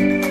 Bye.